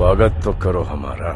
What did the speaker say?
स्वागत तो करो हमारा।